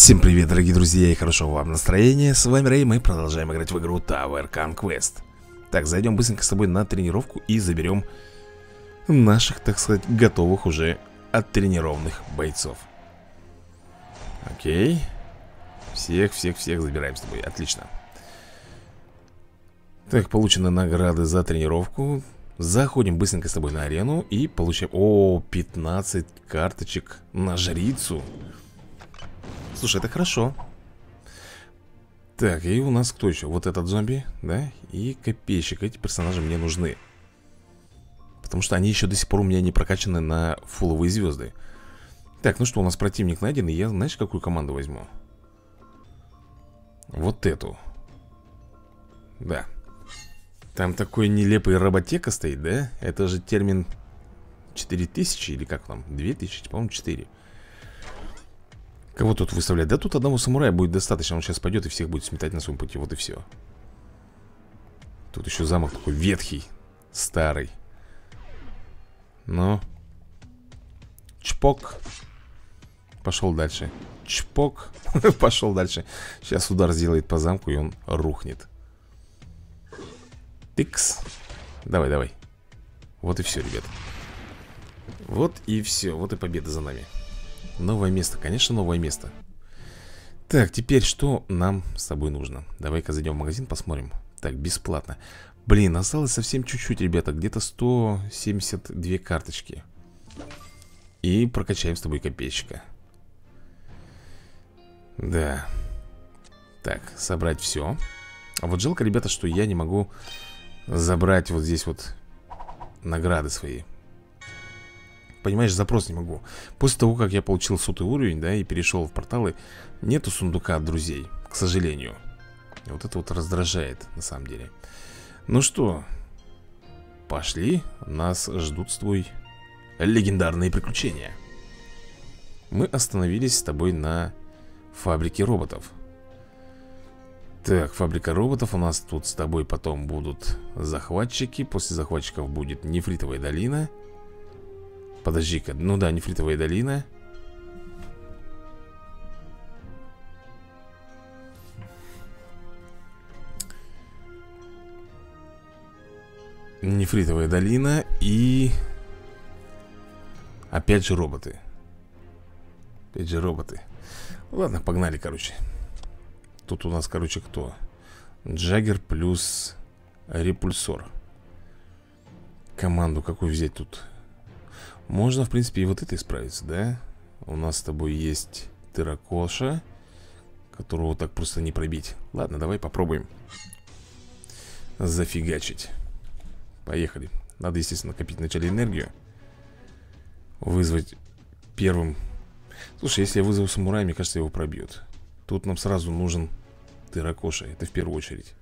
Всем привет, дорогие друзья, и хорошего вам настроения. С вами Рэй, мы продолжаем играть в игру Tower Conquest. Так, зайдем быстренько с тобой на тренировку и заберем наших, так сказать, готовых уже оттренированных бойцов. Окей. Всех, всех, всех забираем с тобой, отлично. Так, получены награды за тренировку. Заходим быстренько с тобой на арену и получаем... О, 15 карточек на жрицу. Слушай, это хорошо. Так, и у нас кто еще? Вот этот зомби, да? И копейщик. Эти персонажи мне нужны. Потому что они еще до сих пор у меня не прокачаны на фуловые звезды. Так, ну что, у нас противник найден, и я, знаешь, какую команду возьму? Вот эту. Да. Там такой нелепый роботека стоит, да? Это же термин 4000 или как там? 2000, по-моему, 4 Кого тут выставлять? Да тут одного самурая будет достаточно Он сейчас пойдет и всех будет сметать на своем пути Вот и все Тут еще замок такой ветхий Старый Ну Чпок Пошел дальше Чпок Пошел дальше Сейчас удар сделает по замку и он рухнет Тикс. Давай, давай. Вот и все, ребят. Вот и все. Вот и победа за нами. Новое место. Конечно, новое место. Так, теперь что нам с тобой нужно? Давай-ка зайдем в магазин, посмотрим. Так, бесплатно. Блин, осталось совсем чуть-чуть, ребята. Где-то 172 карточки. И прокачаем с тобой копеечка. Да. Так, собрать все. А вот жалко, ребята, что я не могу забрать вот здесь вот награды свои. Понимаешь, запрос не могу. После того, как я получил сотый уровень, да, и перешел в порталы, нету сундука от друзей, к сожалению. Вот это вот раздражает, на самом деле. Ну что, пошли, нас ждут с тобой легендарные приключения. Мы остановились с тобой на фабрике роботов. Так, фабрика роботов У нас тут с тобой потом будут захватчики После захватчиков будет нефритовая долина Подожди-ка, ну да, нефритовая долина Нефритовая долина и... Опять же роботы. Опять же роботы. Ладно, погнали, короче. Тут у нас, короче, кто? Джаггер плюс репульсор. Команду какую взять тут? Можно, в принципе, и вот это исправиться, да? У нас с тобой есть Терракоша Которого так просто не пробить. Ладно, давай попробуем Зафигачить. Поехали. Надо, естественно, копить вначале энергию. Вызвать первым. Слушай, если я вызову самурая, мне кажется, его пробьют. Тут нам сразу нужен Терракоша, это в первую очередь.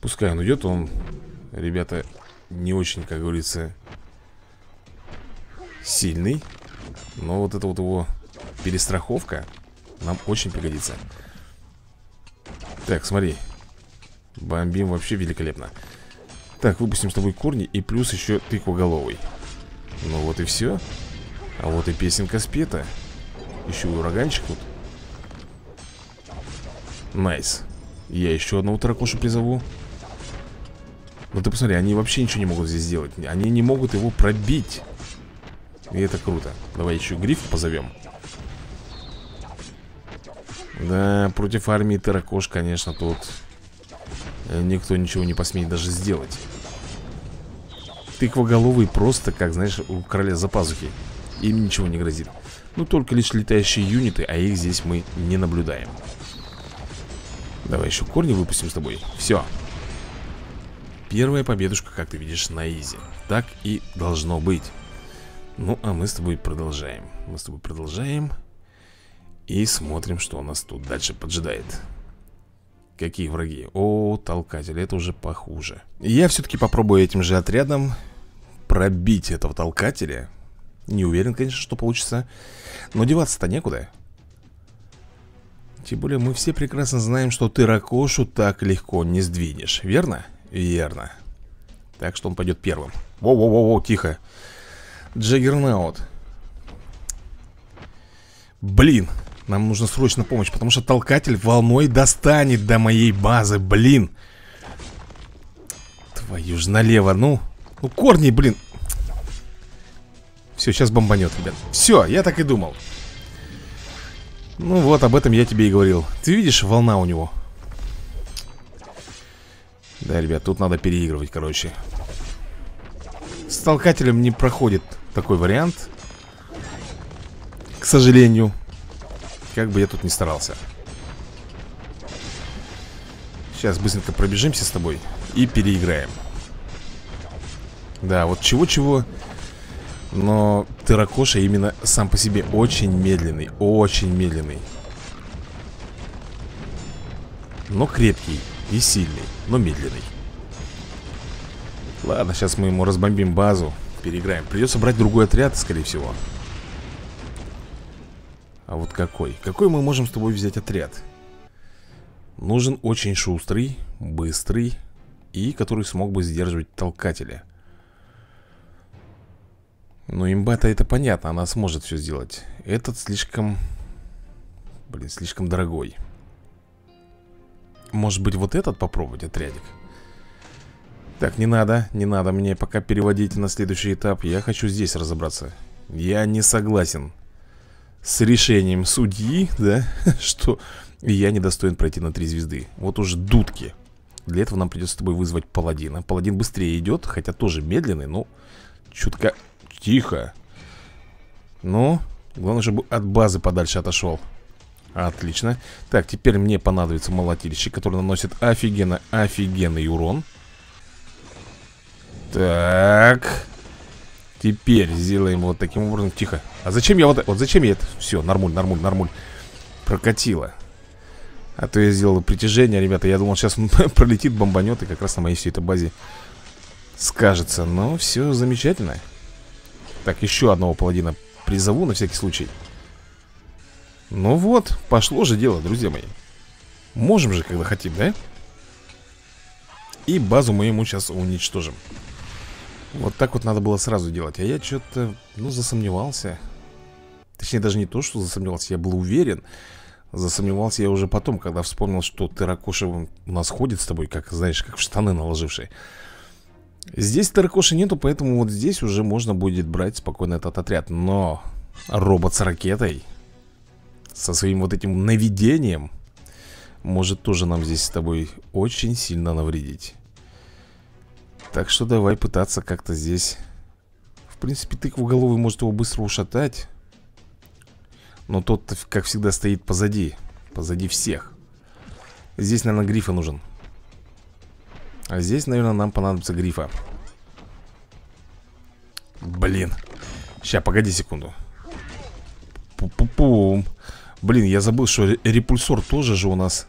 Пускай он идет, он, ребята, не очень, как говорится, сильный Но вот это вот его перестраховка нам очень пригодится. Так, смотри. Бомбим вообще великолепно. Так, выпустим с тобой корни и плюс еще тыквоголовый. Ну вот и все А вот и песенка спета. Еще ураганчик тут. Nice. Я еще одного таракоша призову. Ну ты посмотри, они вообще ничего не могут здесь сделать. Они не могут его пробить И это круто. Давай еще гриф позовем Да, против армии таракош, конечно, тут э, Никто ничего не посмеет даже сделать. Тыквоголовый просто, как, знаешь, у короля за пазухи. Им ничего не грозит. Ну, только лишь летающие юниты, а их здесь мы не наблюдаем. Давай еще корни выпустим с тобой. Все Первая победушка, как ты видишь, на изи. Так и должно быть Ну, а мы с тобой продолжаем Мы с тобой продолжаем И смотрим, что у нас тут дальше поджидает Какие враги? О, толкатель, это уже похуже Я все-таки попробую этим же отрядом Пробить этого толкателя Не уверен, конечно, что получится Но деваться-то некуда тем более мы все прекрасно знаем, что ты Ракошу так легко не сдвинешь, верно? Верно. Так что он пойдет первым. Воу-воу-воу, тихо. Джаггернаут. Блин, нам нужна срочно помощь Потому что толкатель волной достанет до моей базы Блин. Твою ж налево, ну Ну корни, блин. Все, сейчас бомбанет, ребят. Все, я так и думал. Ну вот, об этом я тебе и говорил. Ты видишь, волна у него. Да, ребят, тут надо переигрывать, короче. С толкателем не проходит такой вариант. К сожалению как бы я тут не старался. Сейчас быстренько пробежимся с тобой И переиграем. Да, вот чего-чего Но Терракоша именно сам по себе очень медленный Очень медленный. Но крепкий и сильный Но медленный. Ладно, сейчас мы ему разбомбим базу Переиграем Придется брать другой отряд, скорее всего а вот какой? Какой мы можем с тобой взять отряд? Нужен очень шустрый, быстрый и который смог бы сдерживать толкателя. Ну, имба-то это понятно, она сможет все сделать. Этот слишком... Блин, слишком дорогой. Может быть, вот этот попробовать, отрядик? Так, не надо, не надо мне пока переводить на следующий этап. Я хочу здесь разобраться. Я не согласен с решением судьи, да, что я недостоин пройти на три звезды. Вот уже дудки. Для этого нам придется с тобой вызвать паладина. Паладин быстрее идет, хотя тоже медленный, но чутка тихо. Ну, главное, чтобы от базы подальше отошел. Отлично. Так, теперь мне понадобится молотильщик, который наносит офигенно, офигенный урон. Так. Теперь сделаем вот таким образом. Тихо. А зачем я вот... Вот зачем я это... Все, нормуль, нормуль, нормуль. Прокатило. А то я сделал притяжение, ребята. Я думал, сейчас он пролетит, бомбанет И как раз на моей всей этой базе Скажется. Но все замечательно. Так, еще одного паладина призову на всякий случай. Ну вот, пошло же дело, друзья мои. Можем же, когда хотим, да? И базу мы ему сейчас уничтожим вот так вот надо было сразу делать. А я что-то, ну, засомневался. Точнее, даже не то, что засомневался Я был уверен. Засомневался я уже потом, когда вспомнил, что Терракоша у нас ходит с тобой Как, знаешь, как в штаны наложивший. Здесь Терракоши нету, поэтому вот здесь уже можно будет брать спокойно этот отряд. Но робот с ракетой Со своим вот этим наведением Может тоже нам здесь с тобой очень сильно навредить так что давай пытаться как-то здесь. В принципе, тыквоголовый может его быстро ушатать. Но тот, как всегда, стоит позади. Позади всех. Здесь, наверное, грифа нужен. А здесь, наверное, нам понадобится грифа. Блин. Сейчас, погоди секунду. Пу-пу-пум. Блин, я забыл, что репульсор тоже же у нас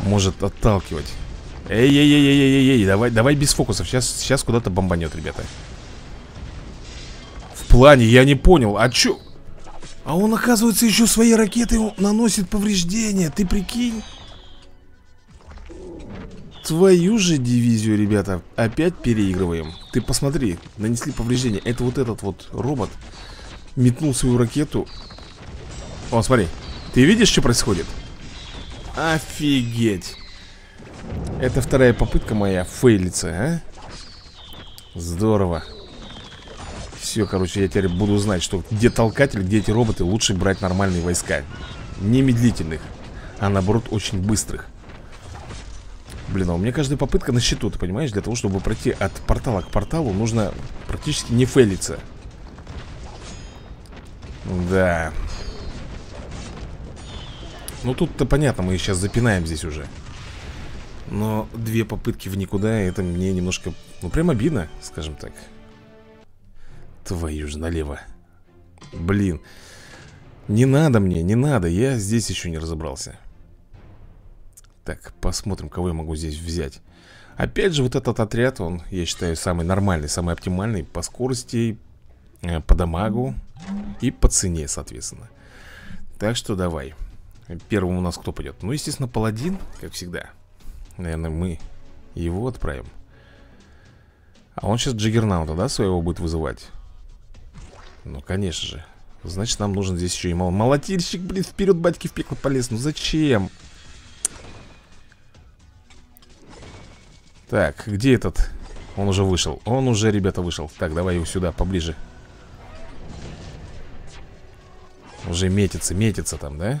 Может отталкивать Эй-эй-эй-эй-эй-эй, давай, давай без фокусов Сейчас, сейчас куда-то бомбанет, ребята В плане, я не понял, а чё? А он, оказывается, еще свои ракеты наносит повреждения Ты прикинь? Твою же дивизию, ребята Опять переигрываем Ты посмотри, нанесли повреждения Это вот этот вот робот Метнул свою ракету О, смотри Ты видишь, что происходит? Офигеть это вторая попытка моя фейлится, а? Здорово. Все, короче, я теперь буду знать, что где толкатель, где эти роботы Лучше брать нормальные войска. Не медлительных, а наоборот очень быстрых. Блин, а у меня каждая попытка на счету, ты понимаешь? Для того, чтобы пройти от портала к порталу Нужно практически не фейлиться. Да. Ну тут-то понятно, мы сейчас запинаем здесь уже но две попытки в никуда, это мне немножко, ну прям обидно, скажем так. Твою же налево. Блин. Не надо мне, не надо, я здесь еще не разобрался. Так, посмотрим, кого я могу здесь взять. Опять же, вот этот отряд, он, я считаю, самый нормальный, самый оптимальный По скорости, э, по дамагу и по цене, соответственно. Так что давай. Первым у нас кто пойдет? Ну, естественно, паладин, как всегда Наверное, мы его отправим А он сейчас Джиггернаута, да, своего будет вызывать? Ну, конечно же Значит, нам нужен здесь еще и мол... молотильщик, блин, вперед, батьки, в пекло полез. Ну зачем? Так, где этот? Он уже вышел. Он уже, ребята, вышел. Так, давай его сюда, поближе. Уже метится, метится там, да?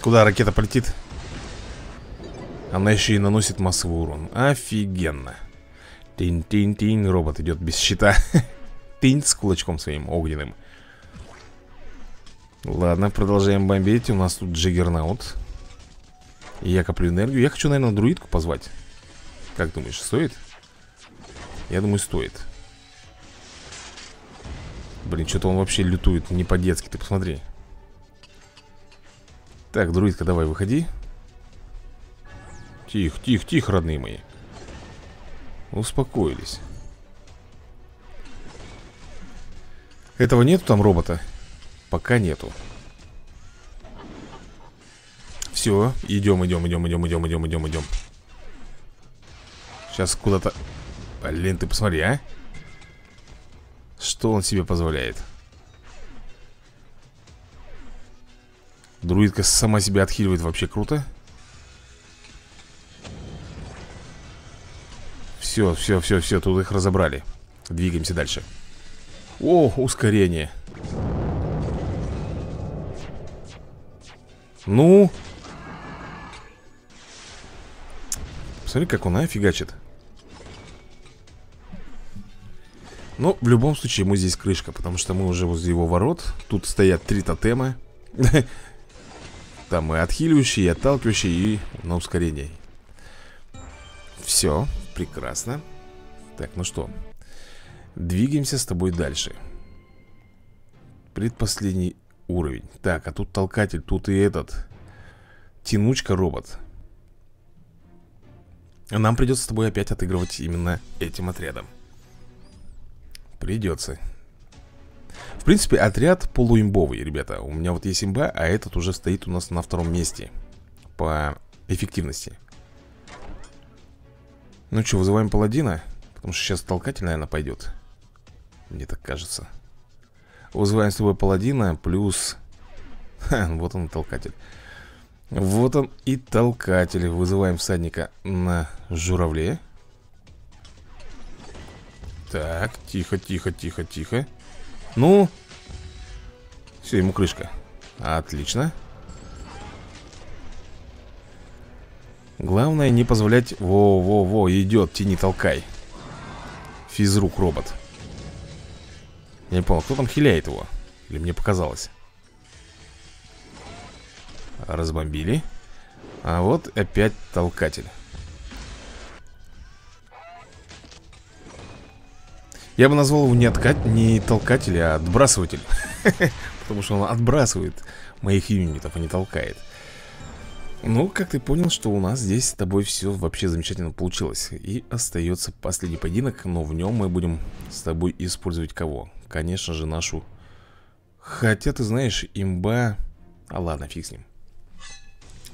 Куда ракета полетит? Она еще и наносит массовый урон. Офигенно. Тин-тин-тин. Робот идет без щита. Тинь с кулачком своим огненным. Ладно, продолжаем бомбить У нас тут джиггернаут Я коплю энергию Я хочу, наверное, друидку позвать Как думаешь, стоит? Я думаю, стоит Блин, что-то он вообще лютует Не по-детски, ты посмотри Так, друидка, давай, выходи Тихо, тихо, тихо, родные мои. Успокоились. Этого нету там робота? Пока нету. Все, идем, идем, идем, идем, идем, идем, идем, идем Сейчас куда-то Блин, ты посмотри, а? Что он себе позволяет? Друидка сама себя отхиливает вообще круто Все, все, все, все, тут их разобрали. Двигаемся дальше. О, ускорение. Ну? Посмотри, как он, а, фигачит. Ну, в любом случае, ему здесь крышка Потому что мы уже возле его ворот. Тут стоят три тотема. Там и отхиливающие, и отталкивающие, и на ускорение. Все, прекрасно. Так, ну что Двигаемся с тобой дальше. Предпоследний уровень. Так, а тут толкатель, тут и этот Тянучка робот. Нам придется с тобой опять отыгрывать именно этим отрядом. Придется. В принципе, отряд полуимбовый, ребята. У меня вот есть имба, а этот уже стоит у нас на втором месте По эффективности Ну что, вызываем паладина? Потому что сейчас толкатель, наверное, пойдет Мне так кажется Вызываем с тобой паладина плюс... Ха, вот он и толкатель. Вот он и толкатель. Вызываем всадника на журавле. Так, тихо, тихо, тихо, тихо. Ну? Все, ему крышка. Отлично. Главное не позволять... Во-во-во, идет, тяни, толкай. Физрук робот. Я не понял, кто там хиляет его? Или мне показалось? Разбомбили А вот опять толкатель Я бы назвал его не, откат... не толкатель, а отбрасыватель Потому что он отбрасывает моих юнитов, а не толкает ну, как ты понял, что у нас здесь с тобой все вообще замечательно получилось. И остается последний поединок, но в нем мы будем с тобой использовать кого? Конечно же, нашу... Хотя, ты знаешь, имба... А ладно, фиг с ним.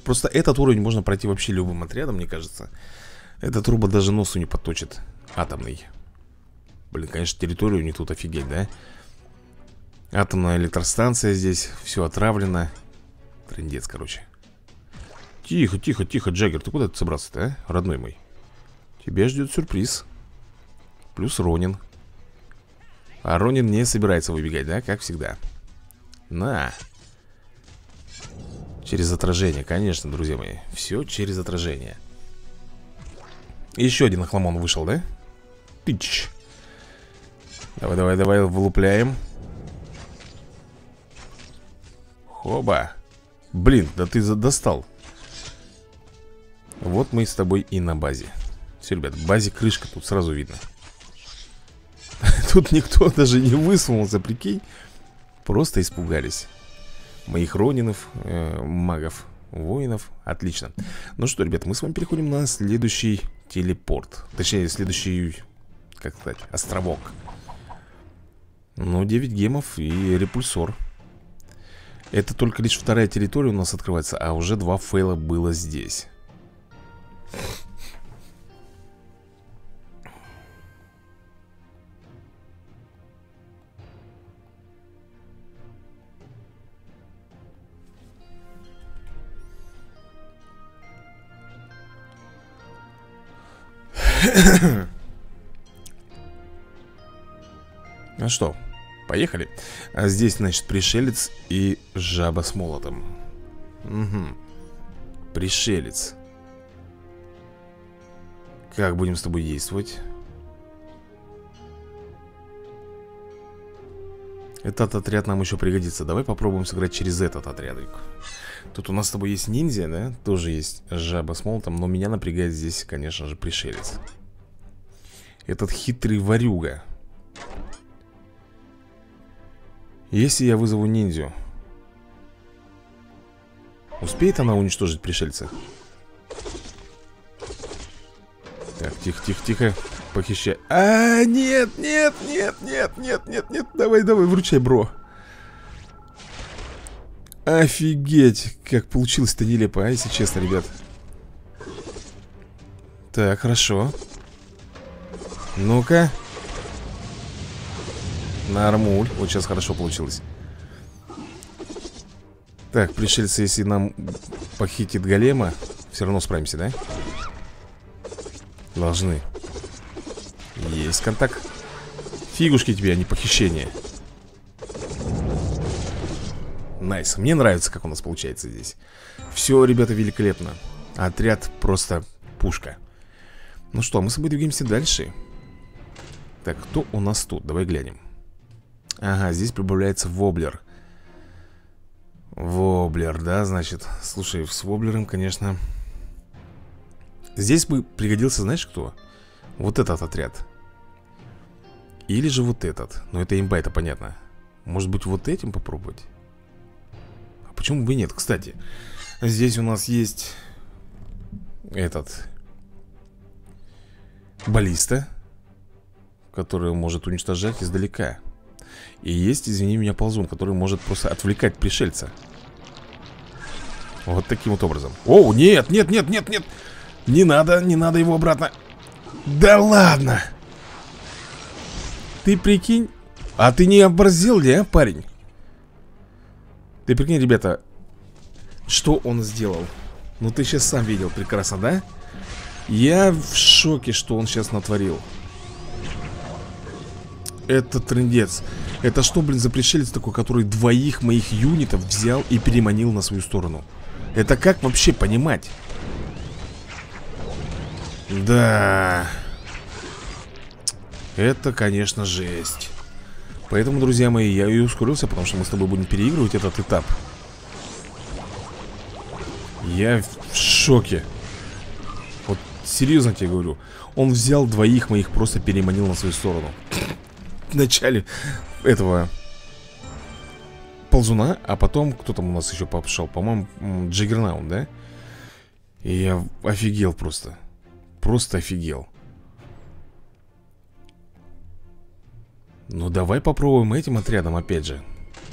Просто этот уровень можно пройти вообще любым отрядом, мне кажется. Этот робот даже носу не поточит Атомный. Блин, конечно, территорию них тут офигеть, да? Атомная электростанция здесь Все отравлено. Трендец, короче Тихо, тихо, тихо, Джаггер, ты куда ты собрался-то, а? Родной мой? Тебя ждет сюрприз. Плюс Ронин. А Ронин не собирается выбегать, да? Как всегда. На. Через отражение, конечно, друзья мои. Все через отражение. Еще один охламон вышел, да? Тыч Давай, давай, давай, вылупляем. Хоба. Блин, да ты достал вот мы с тобой и на базе. Все, ребят, базе крышка, тут сразу видно. Тут никто даже не высунулся, прикинь. Просто испугались. Моих ронинов, э, магов, воинов. Отлично. Ну что, ребят, мы с вами переходим на следующий телепорт. Точнее, следующий, как сказать, островок. Ну, 9 гемов и репульсор. Это только лишь вторая территория у нас открывается А уже два фейла было здесь ну что, поехали. А здесь, значит, пришелец и жаба с молотом. Угу. Пришелец. Как будем с тобой действовать? Этот отряд нам еще пригодится Давай попробуем сыграть через этот отрядик Тут у нас с тобой есть ниндзя, да? Тоже есть жаба с молотом Но меня напрягает здесь, конечно же, пришелец Этот хитрый ворюга Если я вызову ниндзю Успеет она уничтожить пришельца? Так, тихо, тихо, тихо. Похищай. А, нет, нет, нет, нет, нет, нет, нет. Давай, давай, вручай, бро. Офигеть Как получилось-то нелепо, а, если честно, ребят. Так, хорошо. Ну-ка. Нормуль. Вот сейчас хорошо получилось. Так, пришельцы, если нам похитит голема, все равно справимся, да? Должны. Есть контакт. Фигушки тебе, а не похищение. Nice. Мне нравится, как у нас получается здесь. Все, ребята, великолепно. Отряд просто пушка. Ну что, мы с собой двигаемся дальше. Так, кто у нас тут? Давай глянем. Ага, здесь прибавляется воблер Воблер, да, значит Слушай, с воблером, конечно Здесь бы пригодился, знаешь кто? Вот этот отряд. Или же вот этот. Но это имба, это понятно. Может быть вот этим попробовать? А почему бы нет? Кстати, здесь у нас есть Этот Баллиста Который может уничтожать издалека. И есть, извини меня, ползун, который может просто отвлекать пришельца. Вот таким вот образом. О, нет, нет, нет, нет, нет Не надо, не надо его обратно Да ладно Ты прикинь А ты не оборзел ли, а, парень? Ты прикинь, ребята Что он сделал? Ну ты сейчас сам видел прекрасно, да? Я в шоке, что он сейчас натворил Это трендец это что, блин, за пришелец такой, который двоих моих юнитов взял и переманил на свою сторону? Это как вообще понимать? Да. Это, конечно, жесть. Поэтому, друзья мои, я и ускорился, потому что мы с тобой будем переигрывать этот этап. Я в шоке. Вот серьезно тебе говорю. Он взял двоих моих, просто переманил на свою сторону. Вначале этого ползуна, а потом кто там у нас еще пошел? По-моему, Джиггернаут, да? И я офигел просто. Просто офигел. Ну давай попробуем этим отрядом опять же.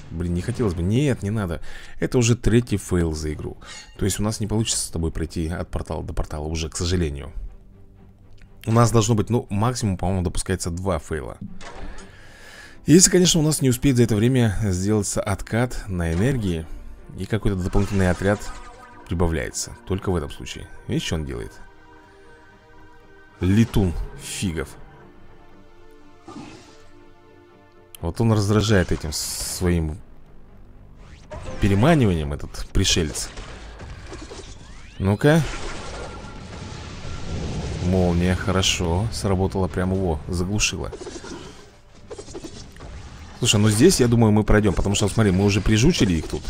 Блин, не хотелось бы. Нет, не надо. Это уже третий фейл за игру. То есть у нас не получится с тобой пройти от портала до портала уже, к сожалению. У нас должно быть, ну, максимум, по-моему, допускается два фейла. Если, конечно, у нас не успеет за это время сделаться откат на энергии И какой-то дополнительный отряд прибавляется Только в этом случае Видишь, что он делает? Летун фигов. Вот он раздражает этим своим переманиванием этот пришелец. Ну-ка. Молния, хорошо. Сработала прямо его, заглушила. Слушай, ну здесь, я думаю, мы пройдем Потому что, смотри, мы уже прижучили их тут.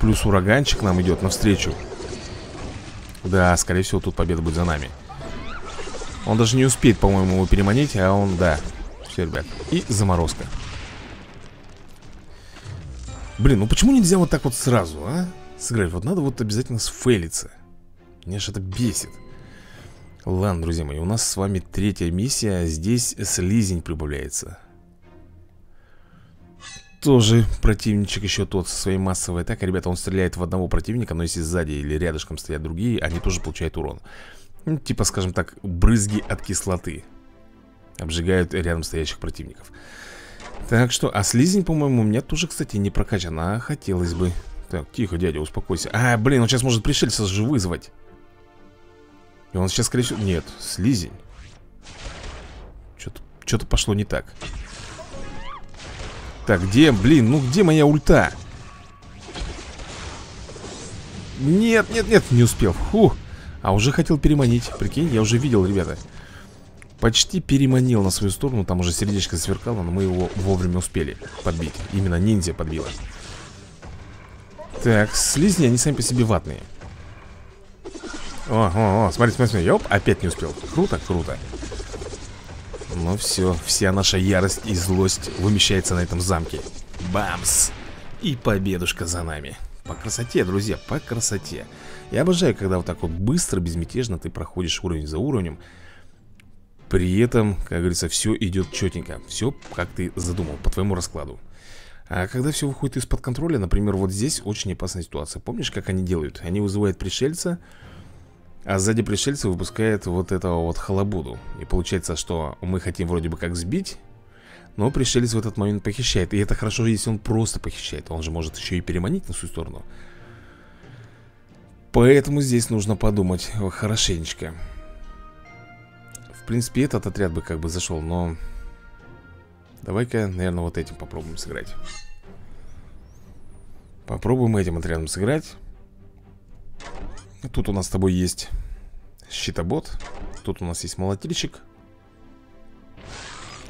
Плюс ураганчик нам идет навстречу. Да, скорее всего, тут победа будет за нами Он даже не успеет, по-моему, его переманить А он, да Все, ребят И заморозка. Блин, ну почему нельзя вот так вот сразу, а? Сыграть, вот надо вот обязательно сфейлиться. Меня же это бесит. Ладно, друзья мои, у нас с вами третья миссия. Здесь слизень прибавляется. Тоже противничек еще тот со своей массовой атакой. Ребята, он стреляет в одного противника Но если сзади или рядышком стоят другие Они тоже получают урон ну, Типа, скажем так, брызги от кислоты. Обжигают рядом стоящих противников. Так что, а слизень, по-моему, у меня тоже, кстати, не прокачан А хотелось бы. Так, тихо, дядя, успокойся. А, блин, он сейчас может пришельца же вызвать. И он сейчас, скорее всего... Нет, слизень. Что-то что пошло не так. Так, где, блин, ну где моя ульта? Нет, нет, нет, не успел. Фух, а уже хотел переманить. Прикинь, я уже видел, ребята. Почти переманил на свою сторону. Там уже сердечко сверкало, но мы его вовремя успели подбить. Именно ниндзя подбила. Так, слизни, они сами по себе ватные. О, о, о, смотри, смотри, смотри, оп, опять не успел. Круто, круто. Ну все, вся наша ярость и злость вымещается на этом замке. Бамс! И победушка за нами По красоте, друзья, по красоте. Я обожаю, когда вот так вот быстро, безмятежно ты проходишь уровень за уровнем. При этом, как говорится, все идет четенько Все, как ты задумал, по твоему раскладу. А когда все выходит из-под контроля, например, вот здесь очень опасная ситуация. Помнишь, как они делают? Они вызывают пришельца а сзади пришельцы выпускает вот этого вот халабуду. И получается, что мы хотим вроде бы как сбить Но пришелец в этот момент похищает. И это хорошо, если он просто похищает. Он же может еще и переманить на свою сторону. Поэтому здесь нужно подумать хорошенечко. В принципе, этот отряд бы как бы зашел, но... Давай-ка, наверное, вот этим попробуем сыграть. Попробуем этим отрядом сыграть. Тут у нас с тобой есть щитобот. Тут у нас есть молотильщик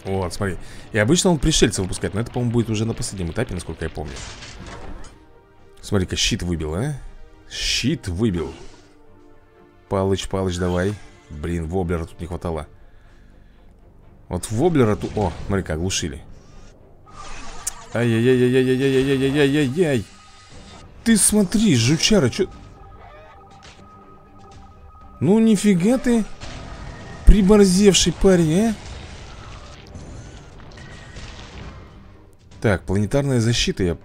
Вот, смотри. И обычно он пришельца выпускает Но это, по-моему, будет уже на последнем этапе, насколько я помню. Смотри-ка, щит выбил, а? Щит выбил. Палыч, Палыч, давай. Блин, воблера тут не хватало. Вот воблера тут... О, смотри-ка, оглушили. Ай-яй-яй-яй-яй-яй-яй-яй-яй-яй Ты смотри, жучара, что... Ну нифига ты Приборзевший парень, а Так, планетарная защита Я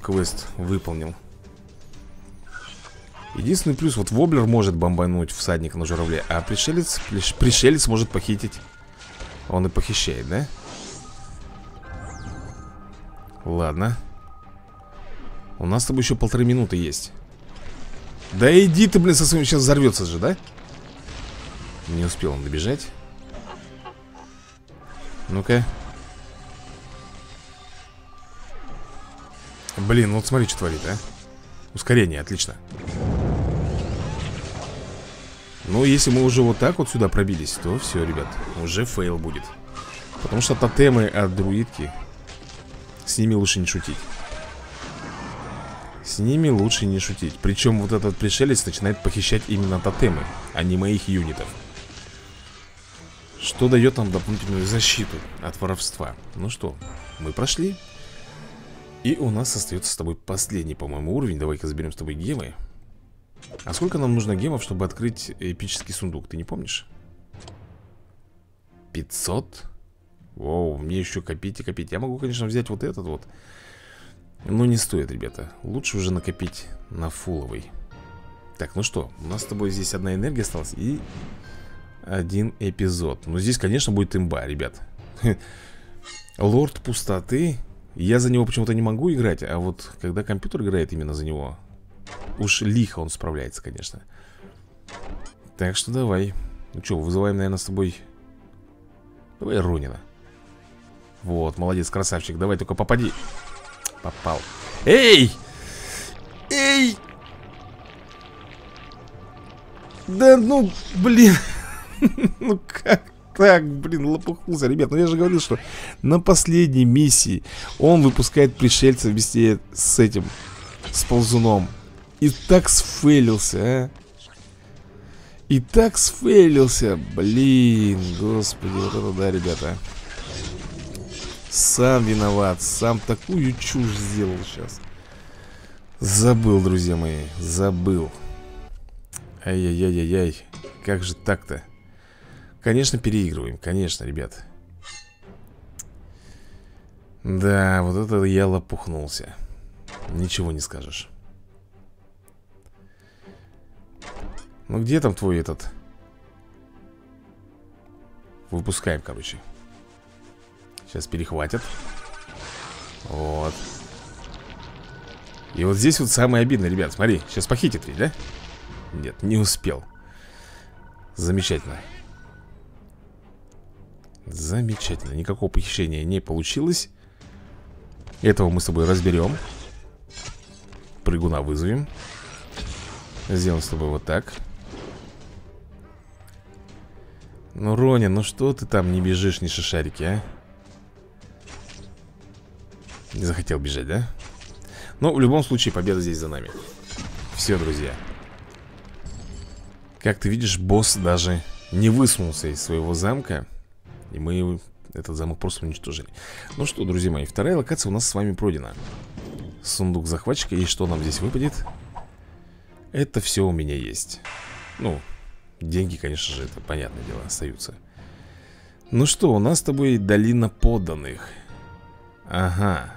квест выполнил. Единственный плюс, вот Воблер может бомбануть всадника на журавле А пришелец, пришелец может похитить. Он и похищает, да? Ладно. У нас с тобой еще полторы минуты есть. Да иди ты, блин, со своим сейчас взорвется же, да? Не успел он добежать. Ну-ка Блин, вот смотри, что творит, а. Ускорение, отлично. Ну, если мы уже вот так вот сюда пробились То все, ребят, уже фейл будет. Потому что тотемы от друидки С ними лучше не шутить. С ними лучше не шутить. Причем вот этот пришелец начинает похищать именно тотемы А не моих юнитов. Что дает нам дополнительную защиту от воровства? Ну что, мы прошли И у нас остается с тобой последний, по-моему, уровень. Давай-ка заберем с тобой гемы. А сколько нам нужно гемов, чтобы открыть эпический сундук, ты не помнишь? 500? Воу, мне еще копить и копить. Я могу, конечно, взять вот этот вот Но не стоит, ребята. Лучше уже накопить на фуловый. Так, ну что, у нас с тобой здесь одна энергия осталась И один эпизод. Ну здесь, конечно, будет имба, ребят. Лорд пустоты Я за него почему-то не могу играть А вот когда компьютер играет именно за него Уж лихо он справляется, конечно. Так что давай. Ну что, вызываем, наверное, с тобой. Давай Ронина. Вот, молодец, красавчик. Давай только попади. Попал. Эй! Эй! Да ну, блин. Ну как так, блин, лопухнулся, ребят Ну я же говорил, что на последней миссии Он выпускает пришельцев вместе с этим С ползуном. И так сфейлился, а. И так сфейлился Блин, господи, вот это да, ребята. Сам виноват Сам такую чушь сделал сейчас. Забыл, друзья мои Забыл. Ай-яй-яй-яй-яй Как же так-то Конечно, переигрываем, конечно, ребят. Да, вот это я лопухнулся. Ничего не скажешь. Ну где там твой этот? Выпускаем, короче. Сейчас перехватят. Вот. И вот здесь вот самое обидное, ребят. Смотри, сейчас похитит ведь, да? Нет, не успел. Замечательно Замечательно. Никакого похищения не получилось. Этого мы с тобой разберем. Прыгуна вызовем. Сделаем с тобой вот так. Ну, Роня, ну что ты там не бежишь, ни шишарики, а? Не захотел бежать, да? Но в любом случае победа здесь за нами. Все, друзья. Как ты видишь, босс даже не высунулся из своего замка И мы этот замок просто уничтожили. Ну что, друзья мои, вторая локация у нас с вами пройдена. Сундук захватчика И что нам здесь выпадет? Это все у меня есть. Ну, Деньги, конечно же, это понятное дело, остаются. Ну что, у нас с тобой долина подданных. Ага.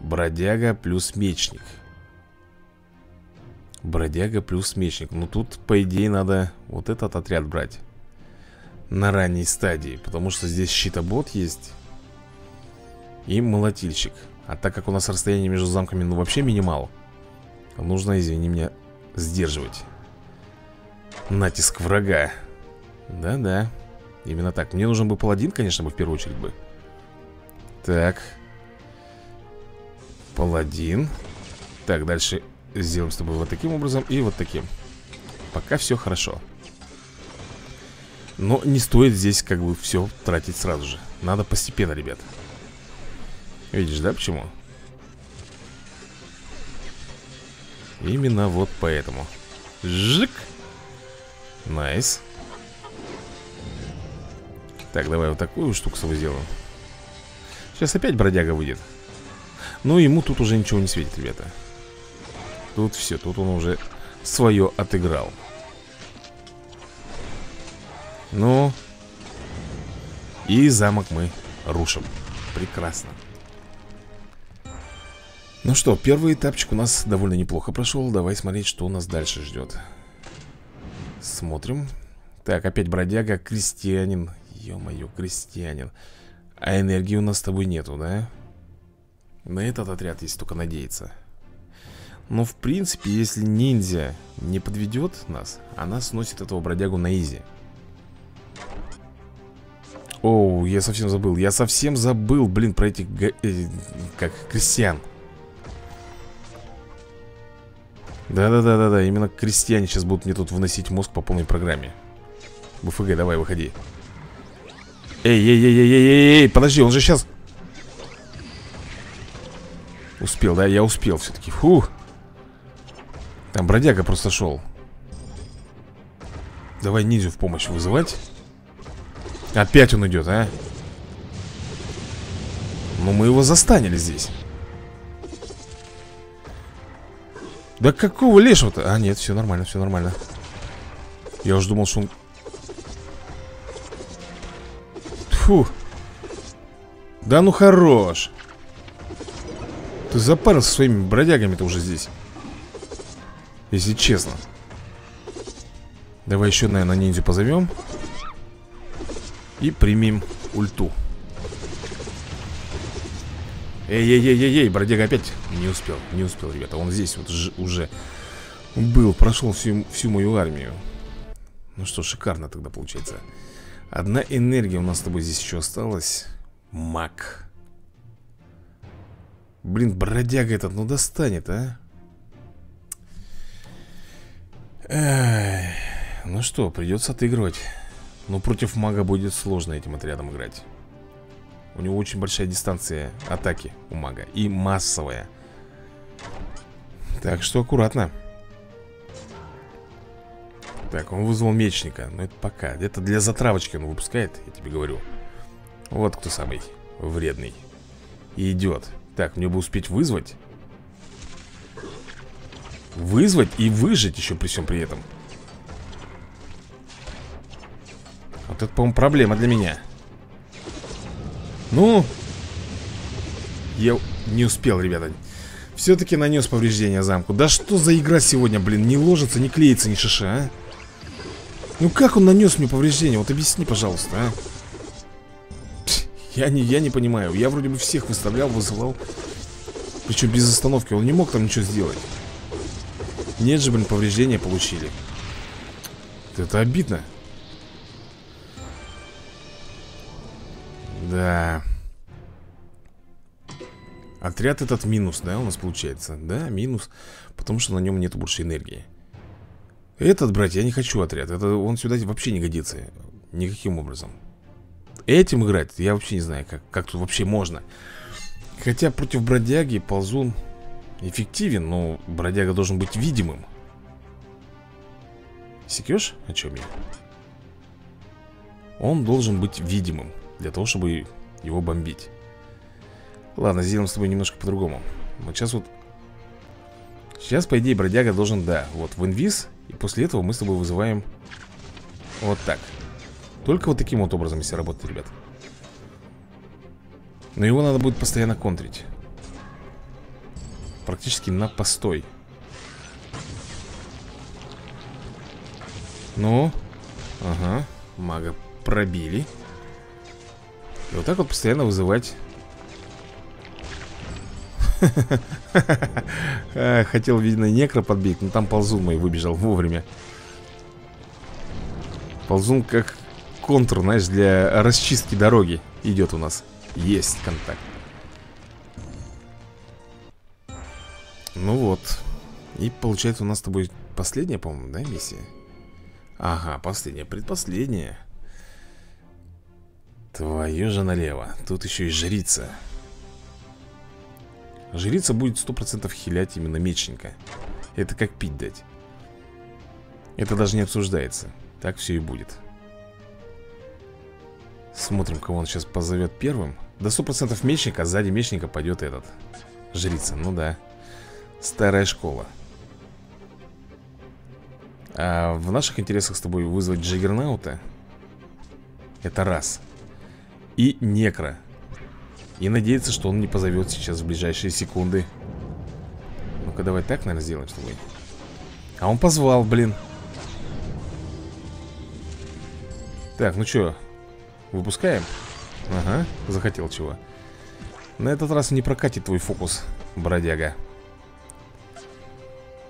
Бродяга плюс мечник. Бродяга плюс мечник. Ну тут, по идее, надо вот этот отряд брать На ранней стадии Потому что здесь щитобот есть И молотильщик. А так как у нас расстояние между замками, ну, вообще минимал Нужно, извини меня, сдерживать Натиск врага. Да-да Именно так. Мне нужен бы паладин, конечно бы, в первую очередь бы. Так. Паладин. Так, дальше сделаем с тобой вот таким образом И вот таким. Пока все хорошо Но не стоит здесь как бы все тратить сразу же. Надо постепенно, ребят. Видишь, да, почему? Именно вот поэтому. Жик Nice. Так, давай вот такую штуку с собой сделаем. Сейчас опять бродяга выйдет. Но ему тут уже ничего не светит, ребята. Тут все, тут он уже свое отыграл Ну И замок мы рушим. Прекрасно. Ну что, первый этапчик у нас довольно неплохо прошел. Давай смотреть, что у нас дальше ждет. Смотрим. Так, опять бродяга, крестьянин. Ё-моё, крестьянин. А энергии у нас с тобой нету, да? На этот отряд есть только надеяться. Но в принципе, если ниндзя не подведет нас Она сносит этого бродягу на изи Оу, я совсем забыл Я совсем забыл, блин, про этих э, Как, крестьян. Да-да-да-да-да, именно крестьяне сейчас будут мне тут выносить мозг по полной программе. БФГ, давай, выходи. Эй-эй-эй-эй-эй-эй, подожди, он же сейчас Успел, да, я успел все-таки Фух Там бродяга просто шел Давай ниндзю в помощь вызывать Опять он идет, а? Ну мы его застанили здесь. Да какого лешего-то? А, нет, все нормально, все нормально. Я уже думал, что он... Фу Да ну хорош. Ты запарился своими бродягами-то уже здесь Если честно. Давай еще, наверное, ниндзю позовем И примем ульту. Эй-эй-эй-эй, бродяга опять не успел, не успел, ребята. Он здесь вот уже был, прошел всю, всю мою армию. Ну что, шикарно тогда получается. Одна энергия у нас с тобой здесь еще осталась. Маг Блин, бродяга этот, ну достанет, а. Эх, Ну что, придется отыгрывать Но против мага будет сложно этим отрядом играть. У него очень большая дистанция атаки у мага И массовая. Так что аккуратно. Так, он вызвал мечника Но это пока. Это для затравочки он выпускает, я тебе говорю. Вот кто самый вредный. Идет. Так, мне бы успеть вызвать. Вызвать и выжить еще при всем при этом Вот это, по-моему, проблема для меня. Ну Я не успел, ребята. Все-таки нанес повреждения замку. Да что за игра сегодня, блин? Не ложится, не клеится, ни шиша, а? Ну как он нанес мне повреждения? Вот объясни, пожалуйста, а? Я не, я не понимаю. Я вроде бы всех выставлял, вызывал. Причем без остановки. Он не мог там ничего сделать. Нет же, блин, повреждения получили. Это обидно Да. Отряд этот минус, да, у нас получается? Да, минус Потому что на нем нет больше энергии. Этот, брать я не хочу отряд это, Он сюда вообще не годится Никаким образом. Этим играть, я вообще не знаю, как, как тут вообще можно. Хотя против бродяги ползун эффективен Но бродяга должен быть видимым. Секешь? О чем я? Он должен быть видимым Для того, чтобы его бомбить. Ладно, сделаем с тобой немножко по-другому. Вот сейчас вот Сейчас, по идее, бродяга должен, да Вот, в инвиз И после этого мы с тобой вызываем Вот так. Только вот таким вот образом, если работать, ребят. Но его надо будет постоянно контрить. Практически на постой. Ну Ага, мага пробили И вот так вот постоянно вызывать. Хотел, видно, некро подбить Но там ползун мой выбежал вовремя. Ползун как контур, знаешь, для расчистки дороги Идет у нас. Есть контакт. Ну вот. И получается у нас с тобой последняя, по-моему, да, миссия? Ага, последняя, предпоследняя Твою же налево. Тут еще и жрица. Жрица будет 100% хилять именно мечника. Это как пить дать? Это даже не обсуждается. Так все и будет. Смотрим, кого он сейчас позовет первым. До 100% мечника, сзади мечника пойдет этот. Жрица, ну да. Старая школа. А в наших интересах с тобой вызвать Джиггернаута Это раз И Некро. И надеяться, что он не позовет сейчас в ближайшие секунды. Ну-ка, давай так, наверное, сделаем с тобой А он позвал, блин. Так, ну что, выпускаем? Ага, захотел чего. На этот раз не прокатит твой фокус, бродяга.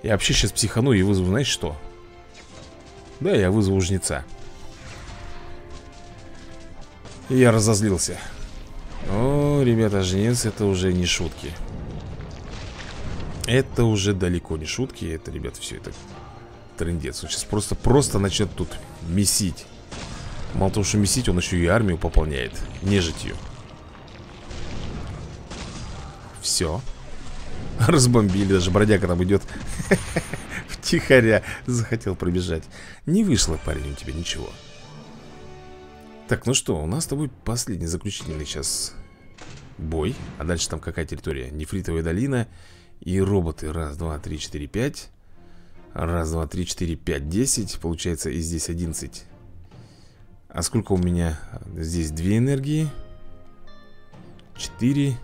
Я вообще сейчас психану и вызову, знаешь что? Да, я вызову жнеца Я разозлился. О, ребята, жнец это уже не шутки. Это уже далеко не шутки Это, ребят, все это трендец. Он сейчас просто, просто начнет тут месить. Мало того, что месить, он еще и армию пополняет Нежитью. Все Разбомбили, даже бродяга там идет Втихаря захотел пробежать. Не вышло, парень, у тебя ничего так, ну что, у нас с тобой последний заключительный сейчас бой. А дальше там какая территория? Нефритовая долина и роботы. Раз, два, три, четыре, пять. Раз, два, три, четыре, пять, десять. Получается и здесь одиннадцать. А сколько у меня? Здесь две энергии. Четыре.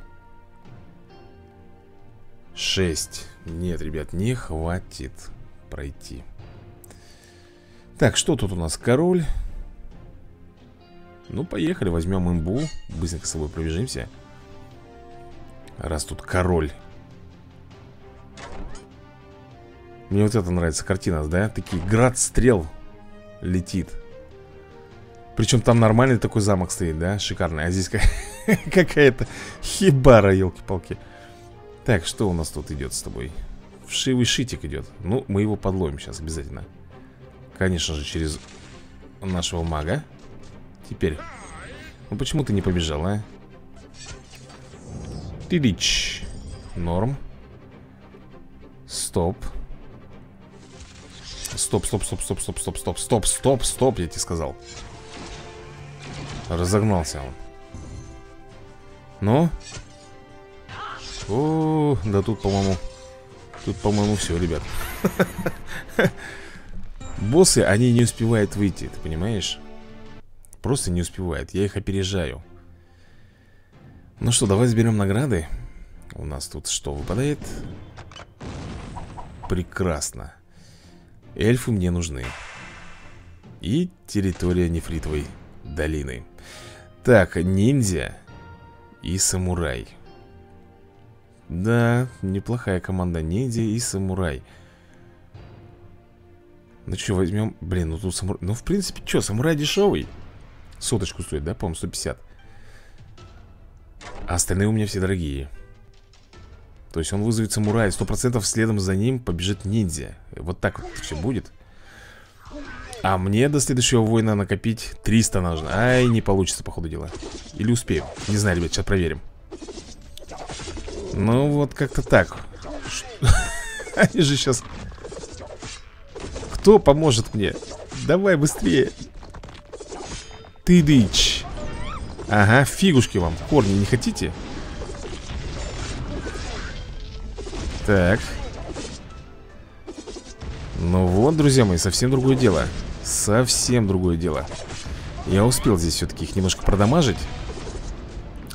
Шесть. Нет, ребят, не хватит пройти. Так, что тут у нас? Король ну, поехали, возьмем имбу Быстренько с собой пробежимся. Раз тут король. Мне вот это нравится картина, да? Такие град стрел летит. Причем там нормальный такой замок стоит, да? Шикарный. А здесь какая-то хибара, елки-палки Так, что у нас тут идет с тобой? Вшивый шитик идет Ну, мы его подловим сейчас обязательно. Конечно же, через нашего мага теперь? Ну почему ты не побежал, а? Тидич. Норм. Стоп. Стоп, стоп, стоп, стоп, стоп, стоп, стоп, стоп, стоп, стоп, я тебе сказал. Разогнался он. Ну? О, да тут, по-моему... Тут, по-моему, все, ребят. Боссы, они не успевают выйти, ты понимаешь? Просто не успевает, я их опережаю. Ну что, давай сберем награды. У нас тут что выпадает? Прекрасно. Эльфы мне нужны. И территория нефритовой долины. Так, ниндзя и самурай. Да, неплохая команда. Ниндзя и самурай. Ну что, возьмем... Блин, ну тут самурай... Ну, в принципе, что, самурай дешевый Соточку стоит, да, по-моему, 150 А остальные у меня все дорогие. То есть он вызовет самурая Сто процентов следом за ним побежит ниндзя. Вот так вот все будет. А мне до следующего воина накопить 300 нужно. Ай, не получится, по ходу дела. Или успеем, не знаю, ребят, сейчас проверим. Ну вот как-то так. Они же сейчас Кто поможет мне? Давай быстрее Ты дичь Ага, фигушки вам Корни не хотите? Так. Ну вот, друзья мои, совсем другое дело. Совсем другое дело. Я успел здесь все-таки их немножко продамажить.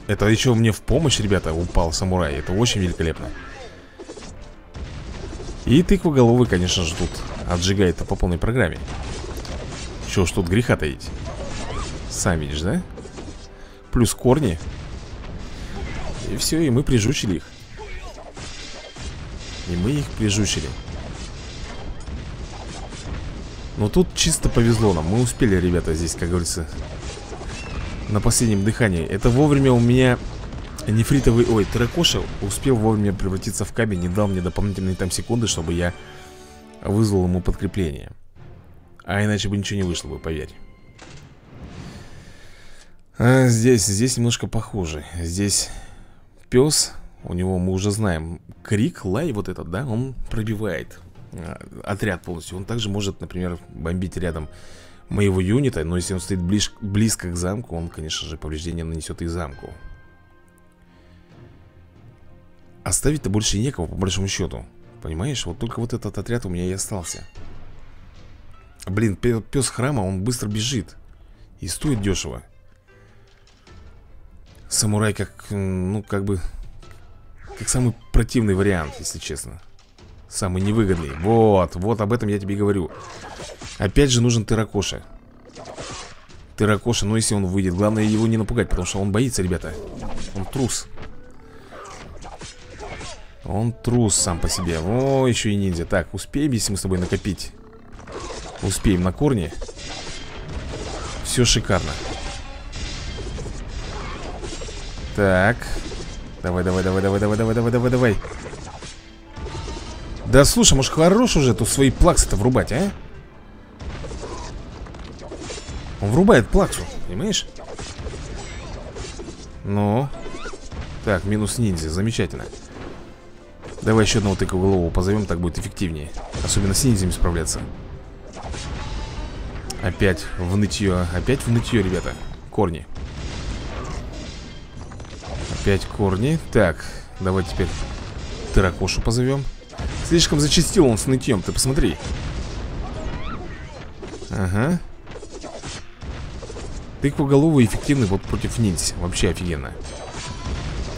Это еще мне в помощь, ребята, упал самурай. Это очень великолепно. И тыквоголовый, конечно же, тут отжигает по полной программе. Чего ж тут греха таить Сам видишь, да? Плюс корни. И все, и мы прижучили их. И мы их прижучили. Но тут чисто повезло нам. Мы успели, ребята, здесь, как говорится На последнем дыхании. Это вовремя у меня Нефритовый, ой, Терракоша успел вовремя превратиться в камень Не дал мне дополнительные там секунды, чтобы я Вызвал ему подкрепление. А иначе бы ничего не вышло бы, поверь а здесь, здесь немножко похуже. Здесь пес, у него мы уже знаем Крик, лай вот этот, да, он пробивает а, Отряд полностью. Он также может, например, бомбить рядом моего юнита Но если он стоит ближ, близко к замку Он, конечно же, повреждение нанесет и замку. Оставить-то больше некого, по большому счету. Понимаешь, вот только вот этот отряд у меня и остался. Блин, пес храма, он быстро бежит. И стоит дешево Самурай как, ну, как бы Как самый противный вариант, если честно. Самый невыгодный. Вот, вот об этом я тебе говорю. Опять же нужен Терракоша. Терракоша, но если он выйдет Главное его не напугать, потому что он боится, ребята. Он трус. Он трус сам по себе. О, еще и ниндзя. Так, успеем, если мы с тобой накопить? Успеем на корне Все шикарно так. Давай, давай, давай, давай, давай, давай, давай, давай, давай. Да слушай, может хорош уже тут свои плаксы-то врубать, а? Он врубает плаксу, понимаешь? Ну. Так, минус ниндзя, замечательно. Давай еще одного тыка голову позовем, так будет эффективнее. Особенно с ниндзями справляться. Опять в нытье, опять в нытье, ребята. Корни. Опять корни Так, давай теперь Терракошу позовем. Слишком зачастил он с нытьем, ты посмотри. Ага. Тыквоголовый эффективный вот против ниндзя. Вообще офигенно.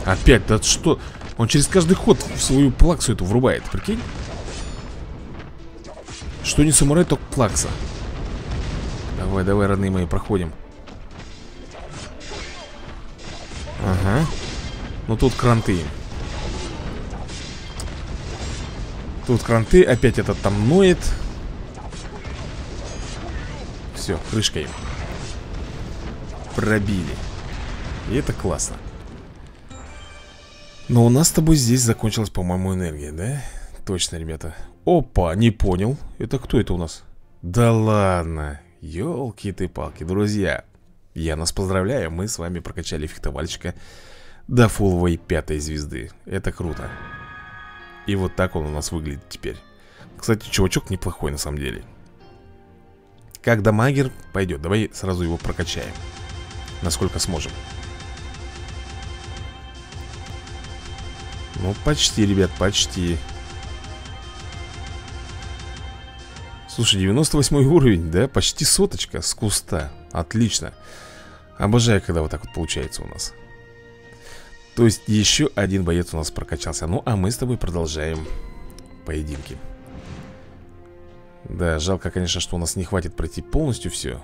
Опять, да что? Он через каждый ход свою плаксу эту врубает, прикинь? Что не самурай, только плакса. Давай, давай, родные мои, проходим. Ага ну тут кранты. Тут кранты, опять этот там ноет. Все, крышка им Пробили. И это классно. Но у нас с тобой здесь закончилась, по-моему, энергия, да? Точно, ребята. Опа, не понял. Это кто это у нас? Да ладно. Ёлки ты палки, друзья. Я нас поздравляю, мы с вами прокачали фехтовальщика до фуловой пятой звезды. Это круто. И вот так он у нас выглядит теперь. Кстати, чувачок неплохой на самом деле. Как дамагер пойдет. Давай сразу его прокачаем. Насколько сможем. Ну, почти, ребят, почти. Слушай, 98 уровень, да? Почти соточка с куста. Отлично. Обожаю, когда вот так вот получается у нас. То есть еще один боец у нас прокачался. Ну, а мы с тобой продолжаем поединки. Да, жалко, конечно, что у нас не хватит пройти полностью все